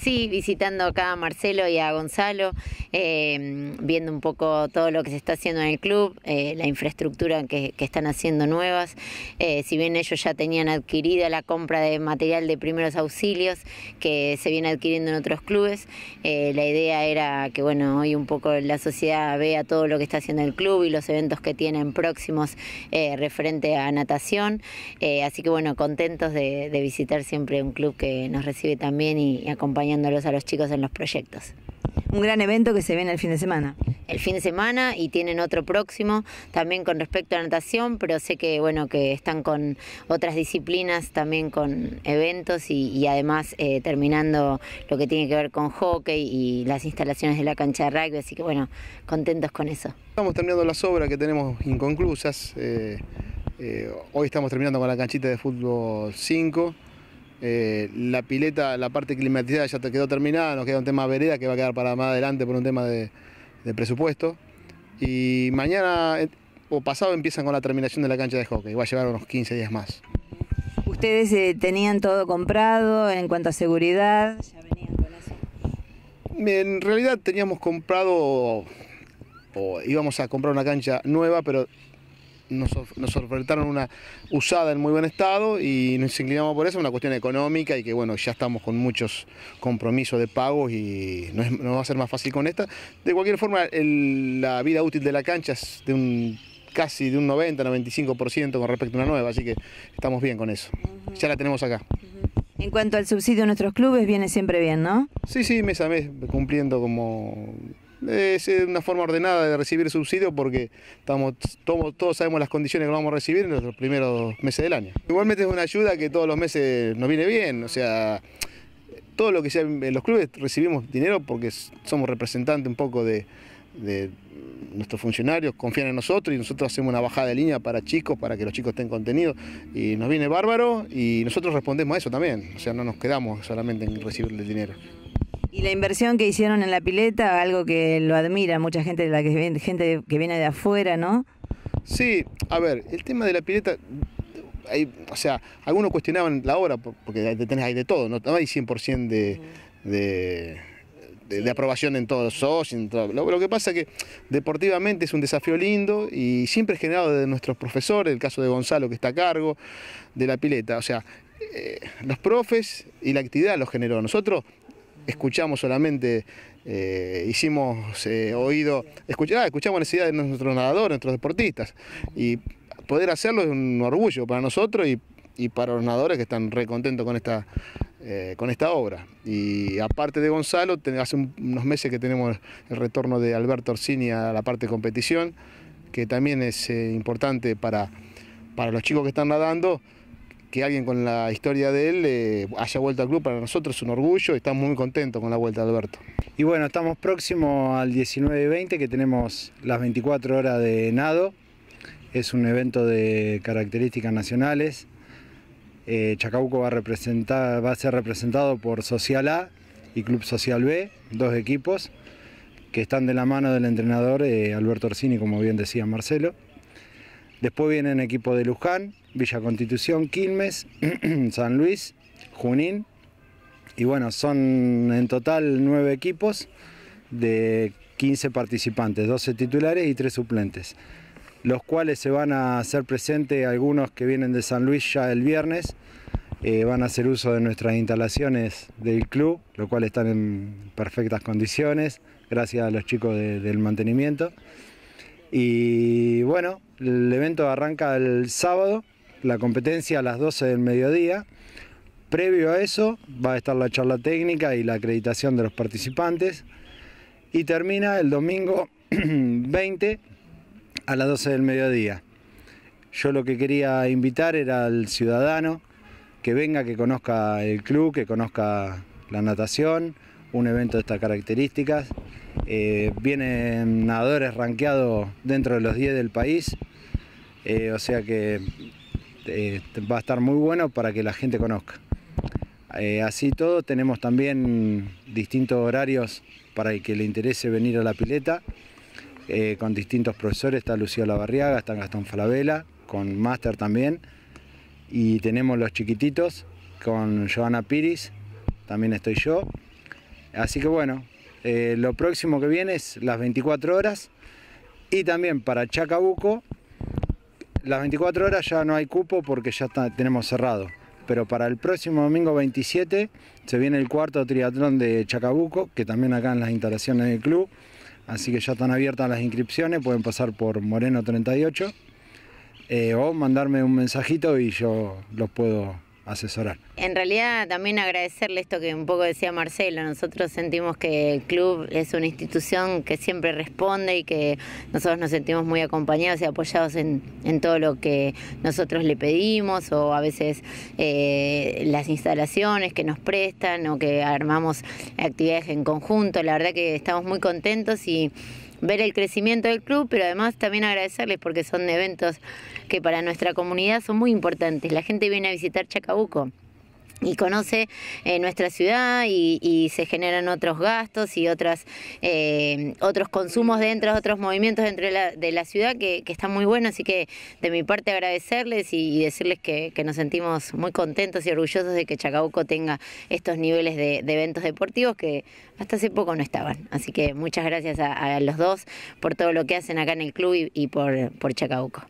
Sí, visitando acá a Marcelo y a Gonzalo, eh, viendo un poco todo lo que se está haciendo en el club, eh, la infraestructura que, están haciendo nuevas. Eh, si bien ellos ya tenían adquirida la compra de material de primeros auxilios que se viene adquiriendo en otros clubes, la idea era que bueno, hoy un poco la sociedad vea todo lo que está haciendo el club y los eventos que tienen próximos referente a natación. así que bueno, contentos de, visitar siempre un club que nos recibe también y acompaña a los chicos en los proyectos. Un gran evento que se viene el fin de semana. El fin de semana y tienen otro próximo también con respecto a natación, pero sé que bueno que están con otras disciplinas también con eventos y, además eh, terminando lo que tiene que ver con hockey y las instalaciones de la cancha de rugby, así que bueno, contentos con eso. Estamos terminando las obras que tenemos inconclusas. Eh, eh, hoy estamos terminando con la canchita de fútbol 5 eh, la pileta, la parte climatizada ya quedó terminada, nos queda un tema vereda que va a quedar para más adelante por un tema de, presupuesto. Y mañana eh, o pasado empiezan con la terminación de la cancha de hockey, va a llevar unos 15 días más. ¿Ustedes eh, tenían todo comprado en cuanto a seguridad? ¿Ya venían con eso? En realidad teníamos comprado o íbamos a comprar una cancha nueva, pero nos, nos, ofertaron una usada en muy buen estado y nos inclinamos por eso, una cuestión económica y que bueno, ya estamos con muchos compromisos de pagos y no, va a ser más fácil con esta. De cualquier forma, la vida útil de la cancha es de un casi de un 90-95% con respecto a una nueva, así que estamos bien con eso. Ya la tenemos acá. En cuanto al subsidio de nuestros clubes, viene siempre bien, ¿no? Sí, sí, mes a mes, cumpliendo como es una forma ordenada de recibir subsidio porque estamos, todos, sabemos las condiciones que vamos a recibir en los primeros meses del año. Igualmente es una ayuda que todos los meses nos viene bien, o sea, todo lo que sea en los clubes recibimos dinero porque somos representantes un poco de, nuestros funcionarios, confían en nosotros y nosotros hacemos una bajada de línea para chicos, para que los chicos tengan contenido y nos viene bárbaro y nosotros respondemos a eso también, o sea, no nos quedamos solamente en recibir el dinero. Y la inversión que hicieron en la pileta, algo que lo admira mucha gente, la que gente que viene de afuera, ¿no? Sí, a ver, el tema de la pileta, o sea, algunos cuestionaban la obra porque hay de todo, no, hay 100% de, de, de, aprobación en todos los socios. Lo, lo, que pasa es que deportivamente es un desafío lindo y siempre es generado de nuestros profesores, el caso de Gonzalo que está a cargo de la pileta, o sea, eh, los profes y la actividad los generó. Nosotros escuchamos solamente, eh, hicimos eh, oído, ah, escuchamos necesidad de nuestros nadadores, nuestros deportistas. Y poder hacerlo es un orgullo para nosotros y, para los nadadores que están re contentos con esta, eh, con esta obra. Y aparte de Gonzalo, hace unos meses que tenemos el retorno de Alberto Orsini a la parte de competición, que también es importante para, para los chicos que están nadando que alguien con la historia de él eh, haya vuelto al club para nosotros es un orgullo y estamos muy contentos con la vuelta de Alberto. Y bueno, estamos próximos al 19-20 que tenemos las 24 horas de nado. Es un evento de características nacionales. Eh, Chacabuco va a, representar, va a ser representado por Social A y Club Social B, dos equipos que están de la mano del entrenador eh, Alberto Orsini, como bien decía Marcelo. Después vienen equipos de Luján, Villa Constitución, Quilmes, San Luis, Junín. Y bueno, son en total nueve equipos de 15 participantes, 12 titulares y 3 suplentes, los cuales se van a hacer presentes algunos que vienen de San Luis ya el viernes, eh, van a hacer uso de nuestras instalaciones del club, lo cual están en perfectas condiciones, gracias a los chicos del mantenimiento. Y bueno, el evento arranca el sábado, la competencia a las 12 del mediodía. Previo a eso va a estar la charla técnica y la acreditación de los participantes. Y termina el domingo 20 a las 12 del mediodía. Yo lo que quería invitar era al ciudadano que venga, que conozca el club, que conozca la natación, un evento de estas características. Eh, vienen nadadores rankeados dentro de los 10 del país, eh, o sea que eh, va a estar muy bueno para que la gente conozca. Eh, así todo, tenemos también distintos horarios para el que le interese venir a la pileta, con distintos profesores, está Lucía Lavarriaga, está Gastón Falabella, con máster también, y tenemos los chiquititos con Joana Piris, también estoy yo, Así que bueno, eh, lo próximo que viene es las 24 horas y también para Chacabuco, las 24 horas ya no hay cupo porque ya tenemos cerrado. Pero para el próximo domingo 27 se viene el cuarto triatlón de Chacabuco, que también acá en las instalaciones del club. Así que ya están abiertas las inscripciones, pueden pasar por Moreno 38 eh, o mandarme un mensajito y yo los puedo asesorar. En realidad también agradecerle esto que un poco decía Marcelo, nosotros sentimos que el club es una institución que siempre responde y que nosotros nos sentimos muy acompañados y apoyados en, todo lo que nosotros le pedimos o a veces eh, las instalaciones que nos prestan o que armamos actividades en conjunto, la verdad que estamos muy contentos y ver el crecimiento del club, pero además también agradecerles porque son eventos que para nuestra comunidad son muy importantes. La gente viene a visitar Chacabuco y conoce eh, nuestra ciudad y, se generan otros gastos y otras eh, otros consumos dentro, otros movimientos dentro de la, ciudad que, están muy buenos, así que de mi parte agradecerles y, decirles que, nos sentimos muy contentos y orgullosos de que Chacabuco tenga estos niveles de, eventos deportivos que hasta hace poco no estaban. Así que muchas gracias a, los dos por todo lo que hacen acá en el club y, por, por Chacabuco.